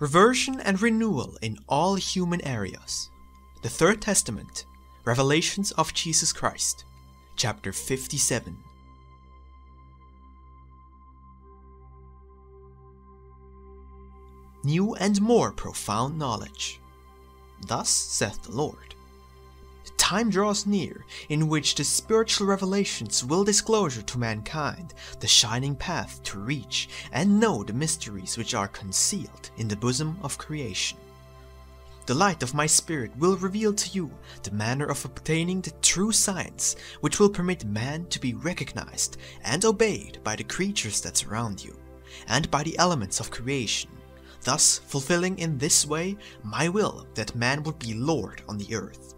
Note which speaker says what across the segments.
Speaker 1: Reversion and renewal in all human areas. The Third Testament, Revelations of Jesus Christ, chapter 57. New and more profound knowledge. Thus saith the Lord. Time draws near in which the spiritual revelations will disclose to mankind the shining path to reach and know the mysteries which are concealed in the bosom of creation. The light of my spirit will reveal to you the manner of obtaining the true science which will permit man to be recognized and obeyed by the creatures that surround you, and by the elements of creation, thus fulfilling in this way my will that man would be Lord on the earth.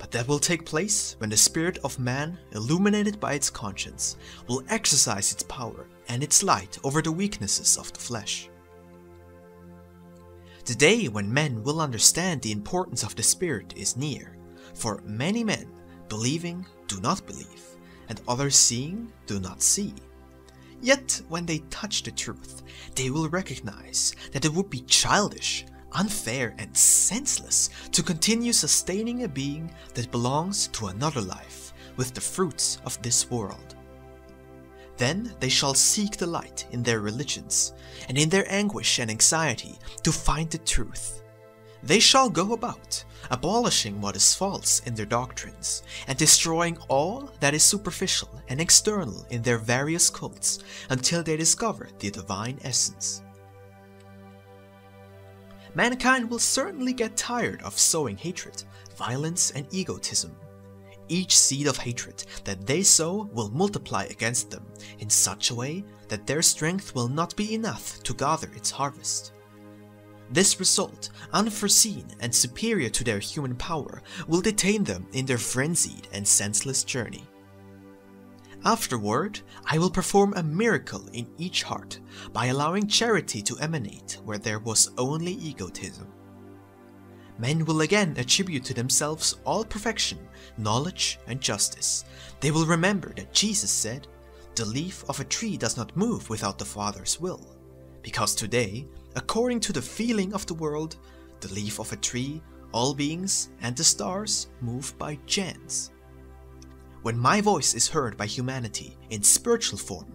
Speaker 1: But that will take place when the spirit of man, illuminated by its conscience, will exercise its power and its light over the weaknesses of the flesh. The day when men will understand the importance of the Spirit is near, for many men, believing, do not believe, and others seeing, do not see. Yet, when they touch the truth, they will recognize that it would be childish, unfair, and senseless to continue sustaining a being that belongs to another life with the fruits of this world. Then they shall seek the light in their religions, and in their anguish and anxiety to find the truth. They shall go about, abolishing what is false in their doctrines, and destroying all that is superficial and external in their various cults until they discover the divine essence. Mankind will certainly get tired of sowing hatred, violence, and egotism each seed of hatred that they sow will multiply against them in such a way that their strength will not be enough to gather its harvest. This result, unforeseen and superior to their human power, will detain them in their frenzied and senseless journey. Afterward, I will perform a miracle in each heart by allowing charity to emanate where there was only egotism men will again attribute to themselves all perfection, knowledge, and justice. They will remember that Jesus said, The leaf of a tree does not move without the Father's will. Because today, according to the feeling of the world, the leaf of a tree, all beings, and the stars move by chance. When my voice is heard by humanity in spiritual form,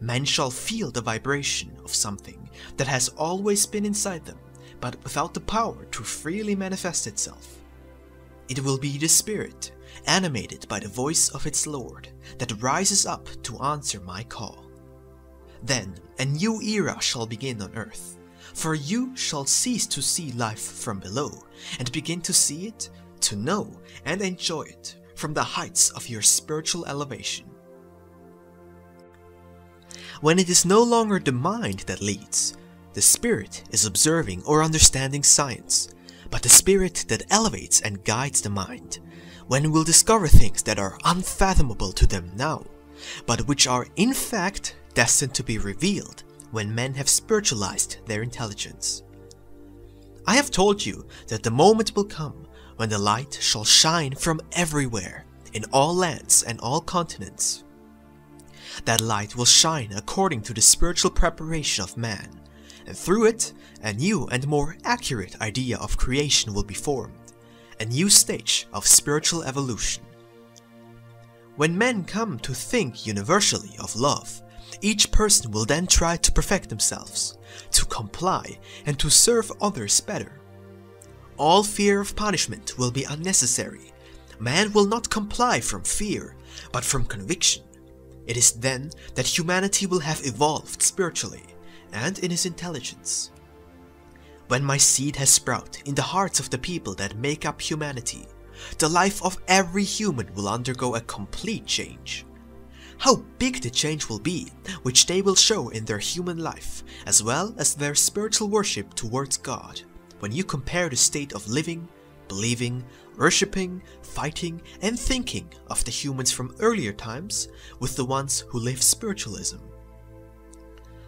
Speaker 1: men shall feel the vibration of something that has always been inside them but without the power to freely manifest itself. It will be the Spirit, animated by the voice of its Lord, that rises up to answer my call. Then a new era shall begin on earth, for you shall cease to see life from below, and begin to see it, to know, and enjoy it from the heights of your spiritual elevation. When it is no longer the mind that leads, the spirit is observing or understanding science, but the spirit that elevates and guides the mind, when will discover things that are unfathomable to them now, but which are in fact destined to be revealed when men have spiritualized their intelligence. I have told you that the moment will come when the light shall shine from everywhere, in all lands and all continents. That light will shine according to the spiritual preparation of man, and through it, a new and more accurate idea of creation will be formed, a new stage of spiritual evolution. When men come to think universally of love, each person will then try to perfect themselves, to comply, and to serve others better. All fear of punishment will be unnecessary. Man will not comply from fear, but from conviction. It is then that humanity will have evolved spiritually and in his intelligence. When my seed has sprouted in the hearts of the people that make up humanity, the life of every human will undergo a complete change. How big the change will be, which they will show in their human life, as well as their spiritual worship towards God, when you compare the state of living, believing, worshipping, fighting, and thinking of the humans from earlier times with the ones who live spiritualism.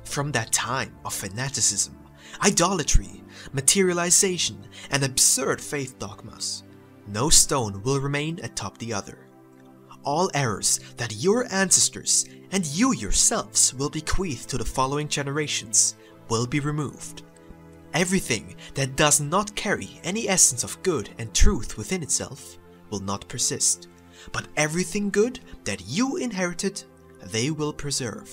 Speaker 1: From that time of fanaticism, idolatry, materialization, and absurd faith dogmas, no stone will remain atop the other. All errors that your ancestors and you yourselves will bequeath to the following generations will be removed. Everything that does not carry any essence of good and truth within itself will not persist, but everything good that you inherited, they will preserve.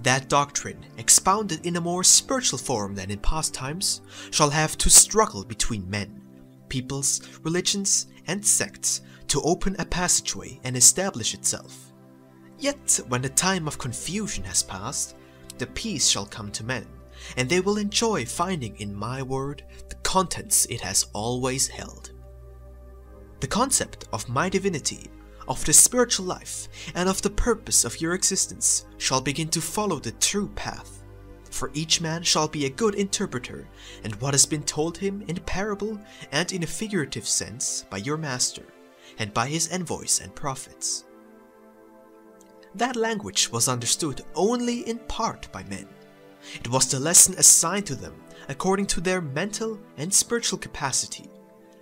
Speaker 1: That doctrine, expounded in a more spiritual form than in past times, shall have to struggle between men, peoples, religions, and sects to open a passageway and establish itself. Yet, when the time of confusion has passed, the peace shall come to men, and they will enjoy finding in my word the contents it has always held. The concept of my divinity, of the spiritual life, and of the purpose of your existence shall begin to follow the true path. For each man shall be a good interpreter, and what has been told him in parable and in a figurative sense by your master, and by his envoys and prophets. That language was understood only in part by men. It was the lesson assigned to them according to their mental and spiritual capacity.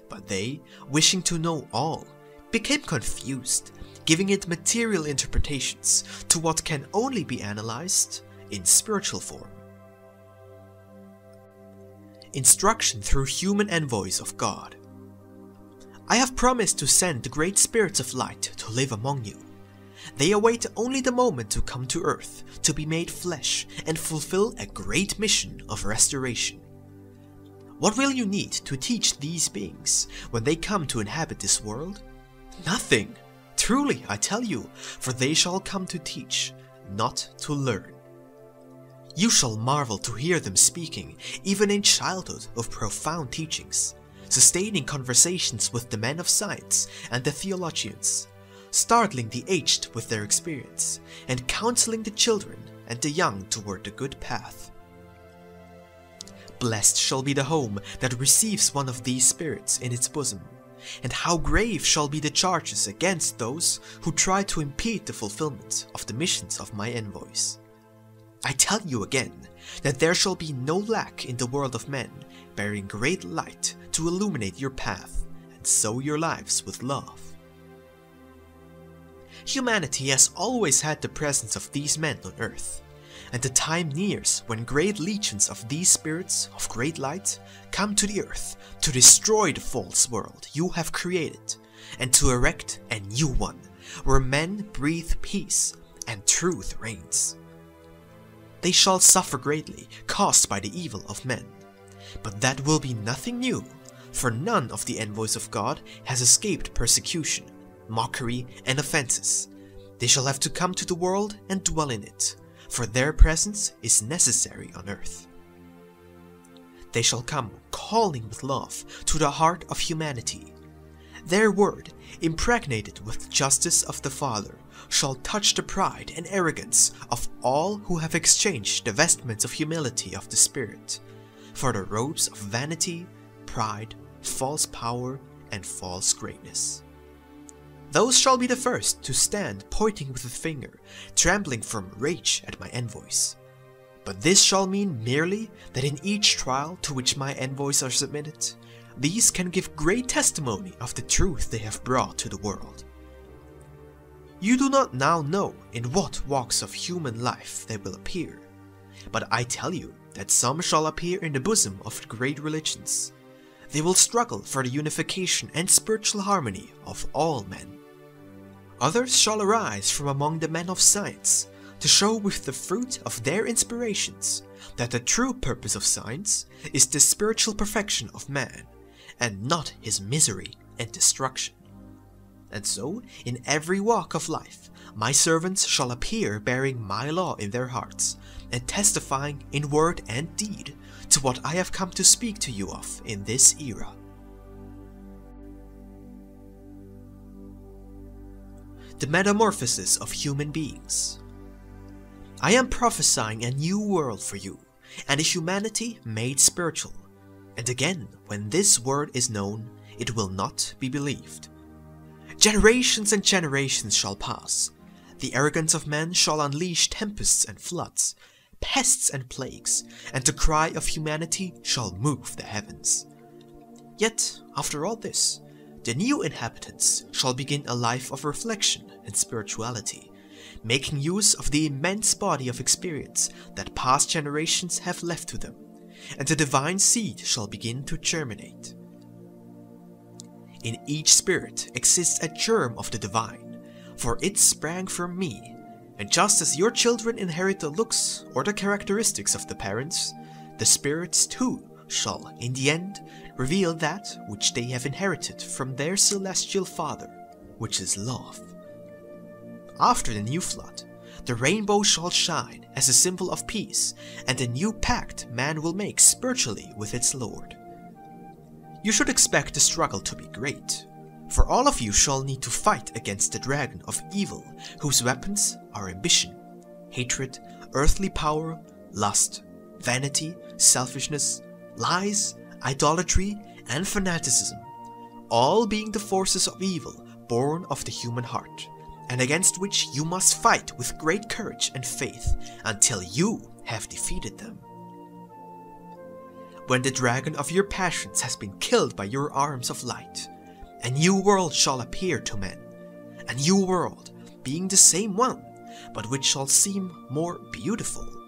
Speaker 1: But they, wishing to know all, became confused, giving it material interpretations to what can only be analyzed in spiritual form. Instruction through human envoys of God. I have promised to send the great spirits of light to live among you. They await only the moment to come to earth, to be made flesh, and fulfill a great mission of restoration. What will you need to teach these beings when they come to inhabit this world? Nothing! Truly, I tell you, for they shall come to teach, not to learn. You shall marvel to hear them speaking, even in childhood, of profound teachings, sustaining conversations with the men of science and the theologians, startling the aged with their experience, and counseling the children and the young toward the good path. Blessed shall be the home that receives one of these spirits in its bosom, and how grave shall be the charges against those who try to impede the fulfillment of the missions of my envoys. I tell you again that there shall be no lack in the world of men, bearing great light to illuminate your path and sow your lives with love. Humanity has always had the presence of these men on earth, and the time nears when great legions of these spirits of great light come to the earth to destroy the false world you have created, and to erect a new one, where men breathe peace and truth reigns. They shall suffer greatly, caused by the evil of men. But that will be nothing new, for none of the envoys of God has escaped persecution, mockery, and offenses. They shall have to come to the world and dwell in it, for their presence is necessary on earth. They shall come calling with love to the heart of humanity. Their word, impregnated with justice of the Father, shall touch the pride and arrogance of all who have exchanged the vestments of humility of the Spirit for the robes of vanity, pride, false power, and false greatness. Those shall be the first to stand pointing with a finger, trembling from rage at my envoys. But this shall mean merely that in each trial to which my envoys are submitted, these can give great testimony of the truth they have brought to the world. You do not now know in what walks of human life they will appear, but I tell you that some shall appear in the bosom of great religions. They will struggle for the unification and spiritual harmony of all men. Others shall arise from among the men of science, to show with the fruit of their inspirations that the true purpose of science is the spiritual perfection of man, and not his misery and destruction. And so, in every walk of life, my servants shall appear bearing my law in their hearts, and testifying in word and deed to what I have come to speak to you of in this era. The metamorphosis of human beings. I am prophesying a new world for you, and a humanity made spiritual. And again, when this word is known, it will not be believed. Generations and generations shall pass. The arrogance of men shall unleash tempests and floods, pests and plagues, and the cry of humanity shall move the heavens. Yet, after all this, the new inhabitants shall begin a life of reflection and spirituality, making use of the immense body of experience that past generations have left to them, and the divine seed shall begin to germinate. In each spirit exists a germ of the divine, for it sprang from me, and just as your children inherit the looks or the characteristics of the parents, the spirits too shall, in the end, reveal that which they have inherited from their celestial Father, which is love. After the new flood, the rainbow shall shine as a symbol of peace and a new pact man will make spiritually with its Lord. You should expect the struggle to be great, for all of you shall need to fight against the dragon of evil, whose weapons are ambition, hatred, earthly power, lust, vanity, selfishness, lies, idolatry, and fanaticism, all being the forces of evil born of the human heart, and against which you must fight with great courage and faith until you have defeated them. When the dragon of your passions has been killed by your arms of light, a new world shall appear to men, a new world being the same one, but which shall seem more beautiful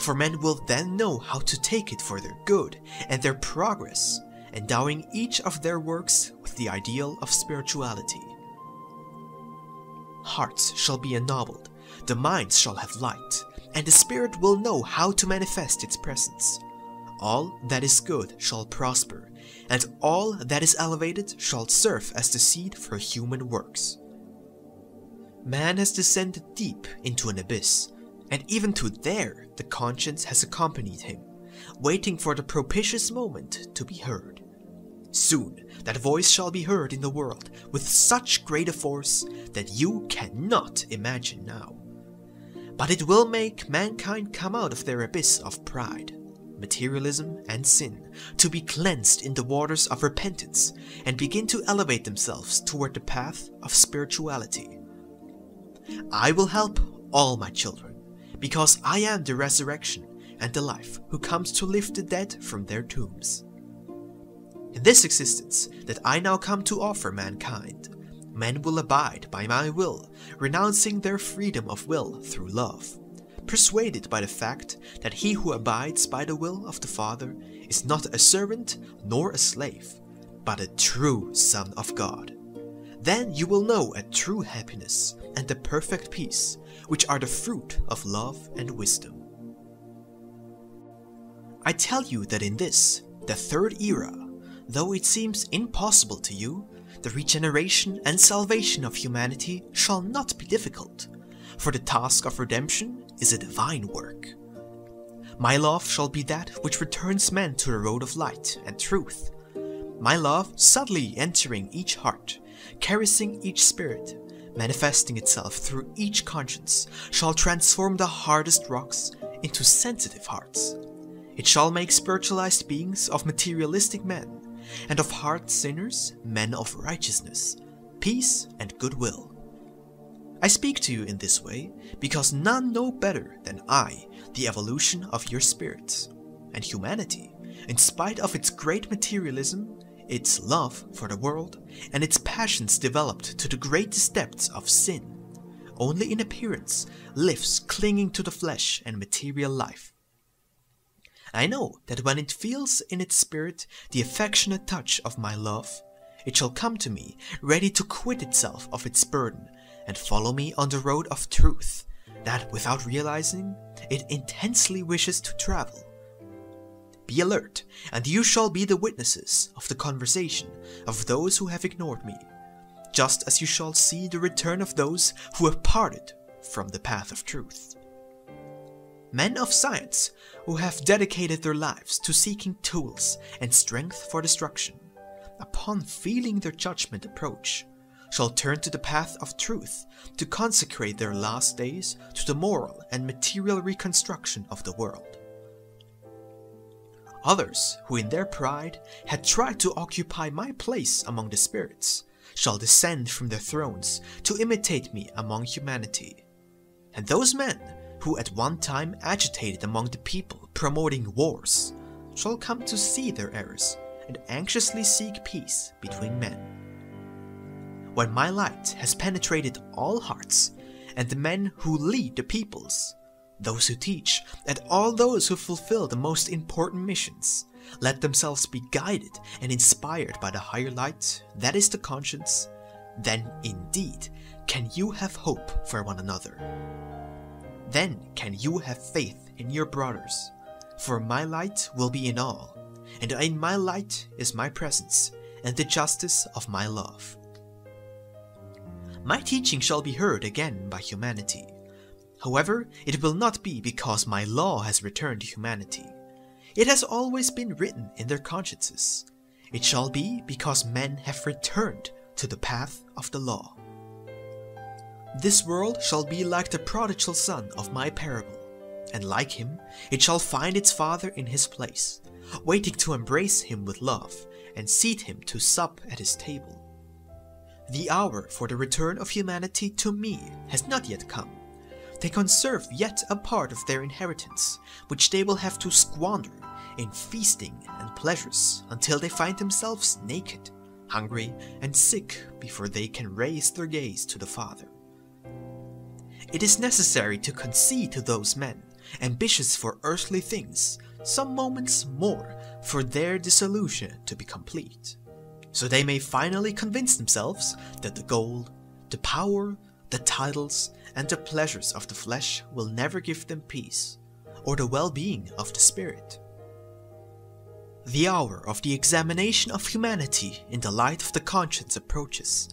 Speaker 1: for men will then know how to take it for their good and their progress, endowing each of their works with the ideal of spirituality. Hearts shall be ennobled, the minds shall have light, and the spirit will know how to manifest its presence. All that is good shall prosper, and all that is elevated shall serve as the seed for human works. Man has descended deep into an abyss, and even to there the conscience has accompanied him, waiting for the propitious moment to be heard. Soon that voice shall be heard in the world with such great a force that you cannot imagine now. But it will make mankind come out of their abyss of pride, materialism, and sin, to be cleansed in the waters of repentance and begin to elevate themselves toward the path of spirituality. I will help all my children because I am the resurrection and the life who comes to lift the dead from their tombs. In this existence that I now come to offer mankind, men will abide by my will, renouncing their freedom of will through love, persuaded by the fact that he who abides by the will of the Father is not a servant nor a slave, but a true Son of God. Then you will know a true happiness and the perfect peace which are the fruit of love and wisdom. I tell you that in this, the third era, though it seems impossible to you, the regeneration and salvation of humanity shall not be difficult, for the task of redemption is a divine work. My love shall be that which returns men to the road of light and truth. My love subtly entering each heart, caressing each spirit, manifesting itself through each conscience, shall transform the hardest rocks into sensitive hearts. It shall make spiritualized beings of materialistic men, and of heart sinners men of righteousness, peace, and goodwill. I speak to you in this way because none know better than I the evolution of your spirits, and humanity, in spite of its great materialism, its love for the world, and its passions developed to the greatest depths of sin, only in appearance lives clinging to the flesh and material life. I know that when it feels in its spirit the affectionate touch of my love, it shall come to me ready to quit itself of its burden and follow me on the road of truth, that without realizing, it intensely wishes to travel be alert, and you shall be the witnesses of the conversation of those who have ignored me, just as you shall see the return of those who have parted from the path of truth. Men of science who have dedicated their lives to seeking tools and strength for destruction, upon feeling their judgment approach, shall turn to the path of truth to consecrate their last days to the moral and material reconstruction of the world. Others, who in their pride had tried to occupy my place among the spirits, shall descend from their thrones to imitate me among humanity. And those men, who at one time agitated among the people promoting wars, shall come to see their errors and anxiously seek peace between men. When my light has penetrated all hearts, and the men who lead the peoples, those who teach, and all those who fulfill the most important missions, let themselves be guided and inspired by the higher light, that is the conscience, then indeed can you have hope for one another. Then can you have faith in your brothers, for my light will be in all, and in my light is my presence and the justice of my love. My teaching shall be heard again by humanity. However, it will not be because my law has returned to humanity. It has always been written in their consciences. It shall be because men have returned to the path of the law. This world shall be like the prodigal son of my parable, and like him, it shall find its father in his place, waiting to embrace him with love and seat him to sup at his table. The hour for the return of humanity to me has not yet come. They conserve yet a part of their inheritance, which they will have to squander in feasting and pleasures until they find themselves naked, hungry, and sick before they can raise their gaze to the Father. It is necessary to concede to those men, ambitious for earthly things, some moments more for their dissolution to be complete, so they may finally convince themselves that the gold, the power, the titles, and the pleasures of the flesh will never give them peace, or the well-being of the spirit. The hour of the examination of humanity in the light of the conscience approaches.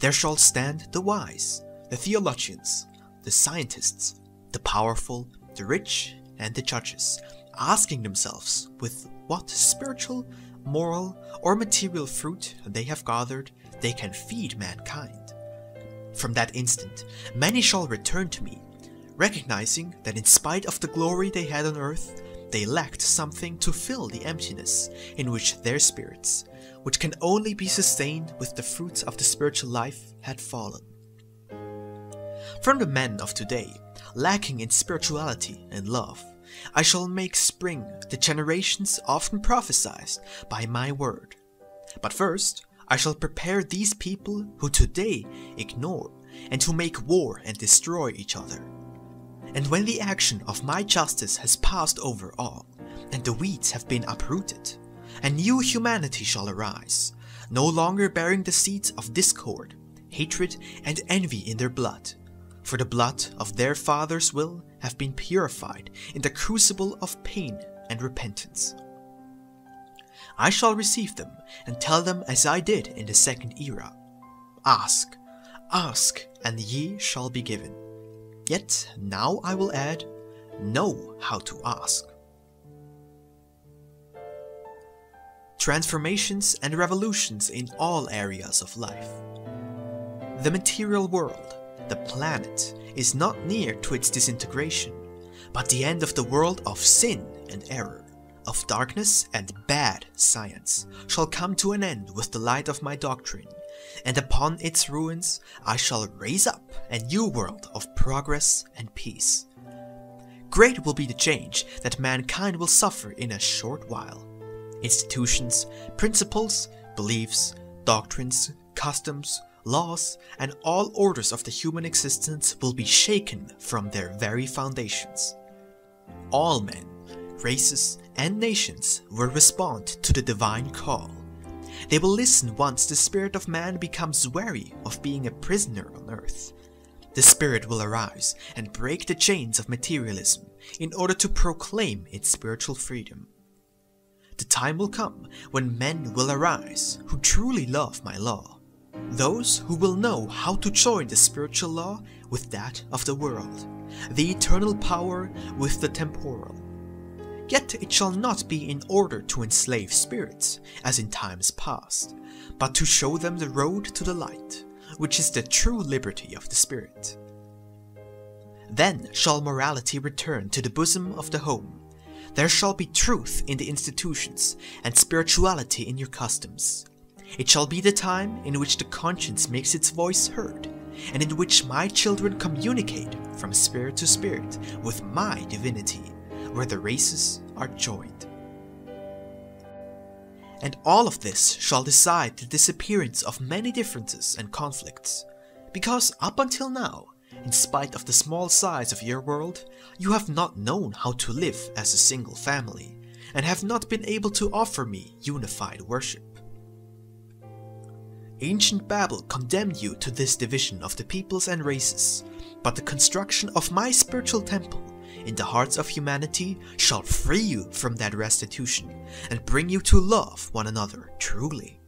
Speaker 1: There shall stand the wise, the theologians, the scientists, the powerful, the rich, and the judges, asking themselves with what spiritual, moral, or material fruit they have gathered they can feed mankind. From that instant, many shall return to me, recognizing that in spite of the glory they had on earth, they lacked something to fill the emptiness in which their spirits, which can only be sustained with the fruits of the spiritual life, had fallen. From the men of today, lacking in spirituality and love, I shall make spring the generations often prophesied by my word. But first, I shall prepare these people who today ignore and to make war and destroy each other. And when the action of my justice has passed over all, and the weeds have been uprooted, a new humanity shall arise, no longer bearing the seeds of discord, hatred, and envy in their blood, for the blood of their fathers will have been purified in the crucible of pain and repentance. I shall receive them and tell them as I did in the second era Ask, ask, and ye shall be given. Yet now I will add, know how to ask. Transformations and revolutions in all areas of life. The material world the planet is not near to its disintegration, but the end of the world of sin and error, of darkness and bad science, shall come to an end with the light of my doctrine, and upon its ruins I shall raise up a new world of progress and peace. Great will be the change that mankind will suffer in a short while. Institutions, principles, beliefs, doctrines, customs, laws, and all orders of the human existence will be shaken from their very foundations. All men, races, and nations will respond to the divine call. They will listen once the spirit of man becomes weary of being a prisoner on earth. The spirit will arise and break the chains of materialism in order to proclaim its spiritual freedom. The time will come when men will arise who truly love my law those who will know how to join the spiritual law with that of the world, the eternal power with the temporal. Yet it shall not be in order to enslave spirits, as in times past, but to show them the road to the light, which is the true liberty of the spirit. Then shall morality return to the bosom of the home. There shall be truth in the institutions, and spirituality in your customs, it shall be the time in which the conscience makes its voice heard, and in which my children communicate from spirit to spirit with my divinity, where the races are joined. And all of this shall decide the disappearance of many differences and conflicts, because up until now, in spite of the small size of your world, you have not known how to live as a single family, and have not been able to offer me unified worship. Ancient Babel condemned you to this division of the peoples and races, but the construction of my spiritual temple in the hearts of humanity shall free you from that restitution and bring you to love one another truly.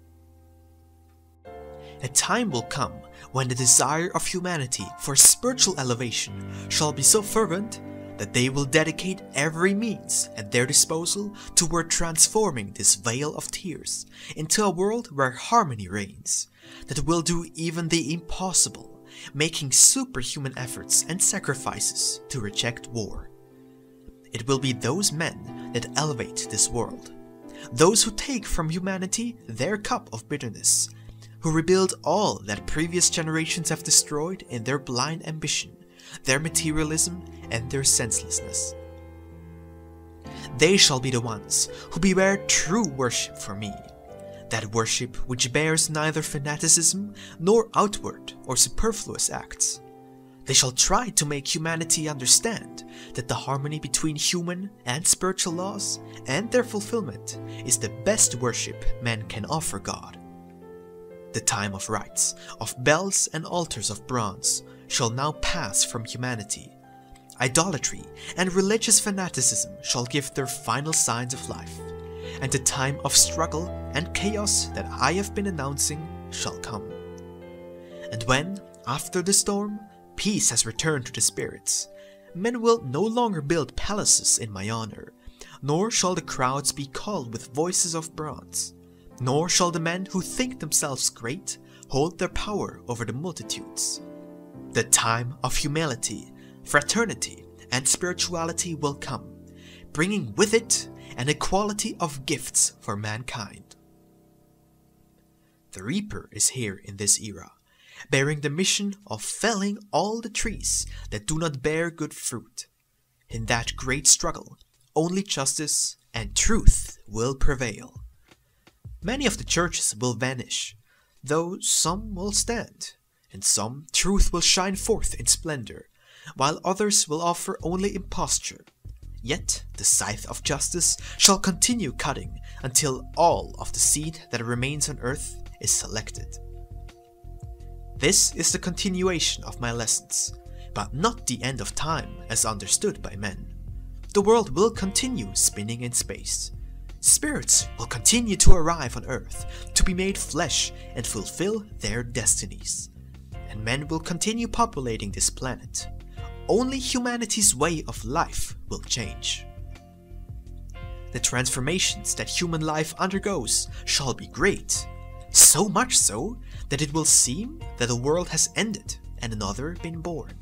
Speaker 1: A time will come when the desire of humanity for spiritual elevation shall be so fervent that they will dedicate every means at their disposal toward transforming this vale of tears into a world where harmony reigns, that will do even the impossible, making superhuman efforts and sacrifices to reject war. It will be those men that elevate this world, those who take from humanity their cup of bitterness, who rebuild all that previous generations have destroyed in their blind ambition, their materialism, and their senselessness. They shall be the ones who beware true worship for me, that worship which bears neither fanaticism nor outward or superfluous acts. They shall try to make humanity understand that the harmony between human and spiritual laws and their fulfillment is the best worship man can offer God. The time of rites, of bells and altars of bronze shall now pass from humanity. Idolatry and religious fanaticism shall give their final signs of life, and the time of struggle and chaos that I have been announcing shall come. And when, after the storm, peace has returned to the spirits, men will no longer build palaces in my honor, nor shall the crowds be called with voices of bronze, nor shall the men who think themselves great hold their power over the multitudes. The time of humility, fraternity, and spirituality will come, bringing with it an equality of gifts for mankind. The Reaper is here in this era, bearing the mission of felling all the trees that do not bear good fruit. In that great struggle, only justice and truth will prevail. Many of the churches will vanish, though some will stand and some, truth will shine forth in splendor, while others will offer only imposture. Yet the scythe of justice shall continue cutting until all of the seed that remains on earth is selected. This is the continuation of my lessons, but not the end of time as understood by men. The world will continue spinning in space. Spirits will continue to arrive on earth to be made flesh and fulfill their destinies and men will continue populating this planet. Only humanity's way of life will change. The transformations that human life undergoes shall be great, so much so that it will seem that the world has ended and another been born.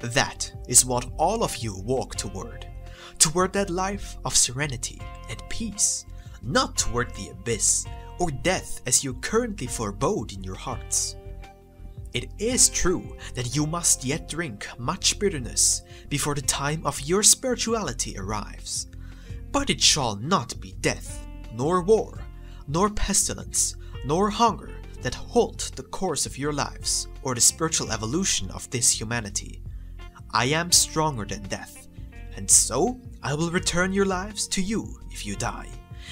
Speaker 1: That is what all of you walk toward, toward that life of serenity and peace, not toward the abyss or death as you currently forebode in your hearts. It is true that you must yet drink much bitterness before the time of your spirituality arrives, but it shall not be death, nor war, nor pestilence, nor hunger that halt the course of your lives or the spiritual evolution of this humanity. I am stronger than death, and so I will return your lives to you if you die,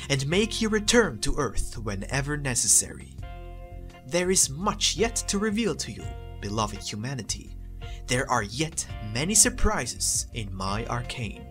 Speaker 1: and make you return to earth whenever necessary. There is much yet to reveal to you, beloved humanity. There are yet many surprises in my arcane.